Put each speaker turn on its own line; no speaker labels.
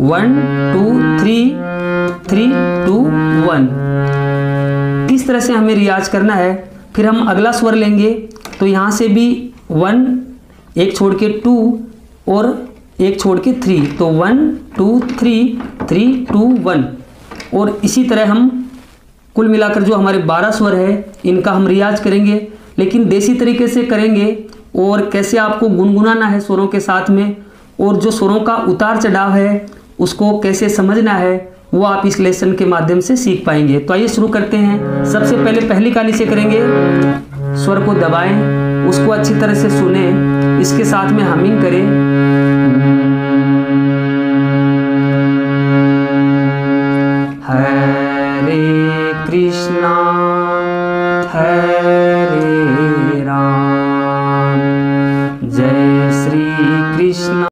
One, two, three three, two, one. इस तरह से हमें रियाज करना है? फिर हम अगला स्वर लेंगे। तो यहाँ से भी वन, एक छोड़ के टू और एक छोड़ के थ्री। तो one, two, three three, two, one. और इसी तरह हम कुल मिलाकर जो हमारे बारह स्वर है, इनका हम रियाज करेंगे। लेकिन देसी तरीके से करेंगे और कैसे आपको गुनगुनाना है स्वरों के साथ में और जो स्वरों का उतार चढ़ाव है उसको कैसे समझना है, वो आप इस लेसन के माध्यम से सीख पाएँगे। तो आइए शुरू करते हैं। सबसे पहले पहली कहानी से करेंगे। स्वर को दबाएँ, उसको अच्छी तरह से सुने, इसके साथ में हमिंग करें। कृष्णा, हरे राम, जय श्री कृष्ण।